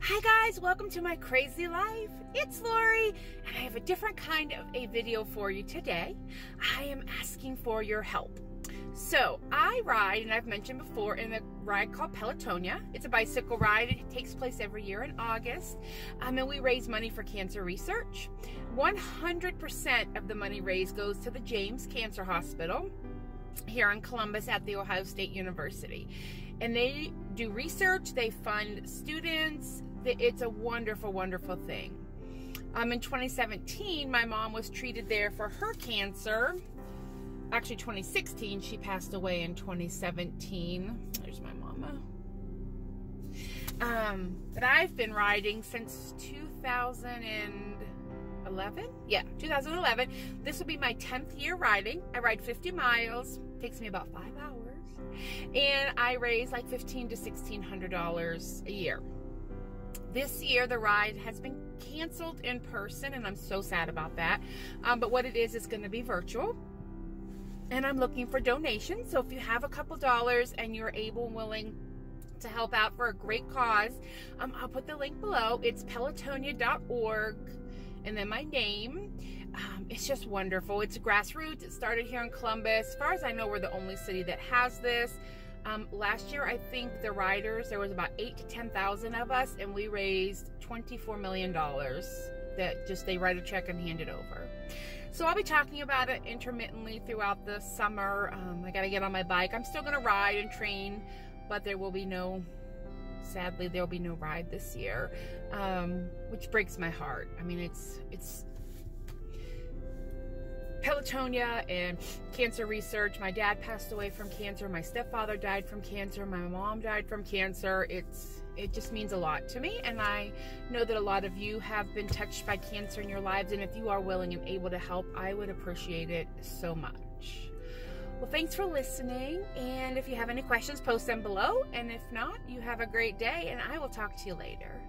Hi guys, welcome to my crazy life. It's Lori, and I have a different kind of a video for you today. I am asking for your help. So I ride, and I've mentioned before, in a ride called Pelotonia. It's a bicycle ride. It takes place every year in August. Um, and we raise money for cancer research. 100% of the money raised goes to the James Cancer Hospital here in Columbus at the Ohio State University. And they do research, they fund students. It's a wonderful, wonderful thing. Um, in 2017, my mom was treated there for her cancer. Actually, 2016, she passed away in 2017. There's my mama. Um, but I've been riding since 2011. Yeah, 2011. This will be my 10th year riding. I ride 50 miles. Takes me about five hours and I raise like fifteen to sixteen hundred dollars a year. This year, the ride has been canceled in person, and I'm so sad about that. Um, but what it is, is going to be virtual. And I'm looking for donations. So if you have a couple dollars and you're able and willing to help out for a great cause, um, I'll put the link below. It's pelotonia.org and then my name. Um, it's just wonderful. It's grassroots. It started here in Columbus. As far as I know, we're the only city that has this. Um, last year, I think the riders, there was about eight to 10,000 of us, and we raised $24 million that just they write a check and hand it over. So I'll be talking about it intermittently throughout the summer. Um, I got to get on my bike. I'm still going to ride and train, but there will be no sadly there'll be no ride this year um, which breaks my heart i mean it's it's Pelotonia and cancer research. My dad passed away from cancer. My stepfather died from cancer. My mom died from cancer. It's it just means a lot to me and I know that a lot of you have been touched by cancer in your lives and if you are willing and able to help, I would appreciate it so much. Well, thanks for listening. And if you have any questions, post them below. And if not, you have a great day, and I will talk to you later.